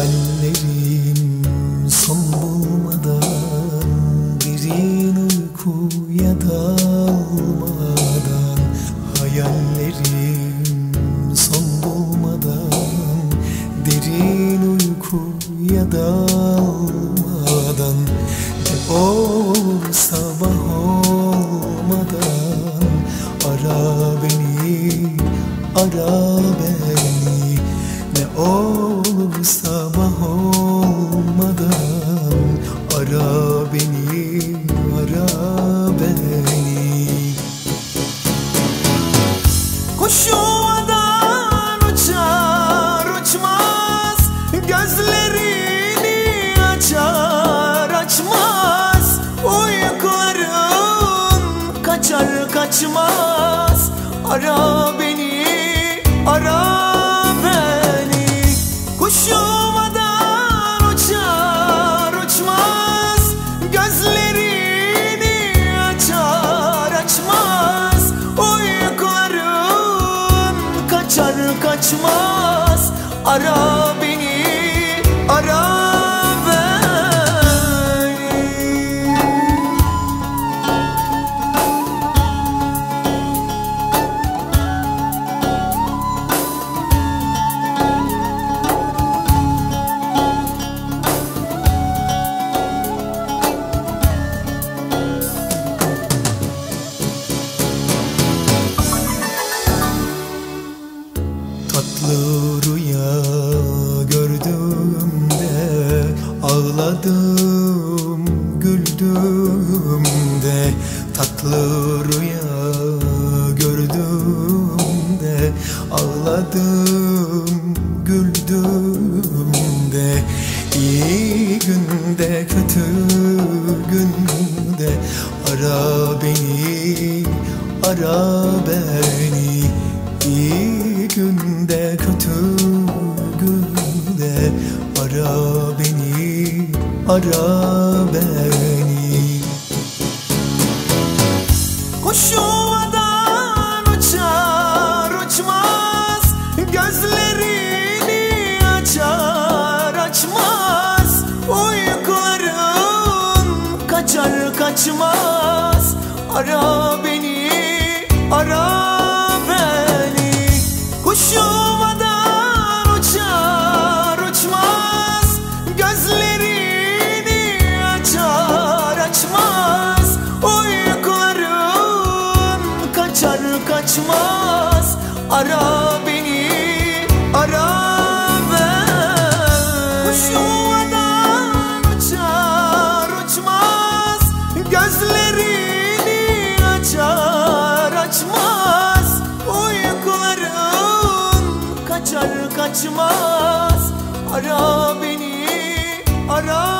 hayallerim son bulmadan Derin uykuya dalmadan Hayallerim son bulmadan Derin uykuya dalmadan Ne olur sabah olmadan Ara beni, ara beni. Ne olur kaçmaz. Ara beni, ara beni. Kuş yuvadan uçar uçmaz. Gözlerini açar açmaz. Uykuların kaçar kaçmaz. Ara Tatlı rüya gördüğümde Ağladım güldüğümde. Tatlı rüya gördüğümde Ağladım güldüğümde. İyi günde kötü günde Ara beni, ara beni. İyi günde kötü günde Ara beni, ara beni. Kuş yuvadan uçar uçmaz Gözlerini açar açmaz. Uykuların kaçar kaçmaz. Ara beni, ara kaçmaz. Ara beni, ara beni Kuş yuvadan uçar uçmaz. Gözlerini açar açmaz. Uykuların kaçar kaçmaz. Ara beni, ara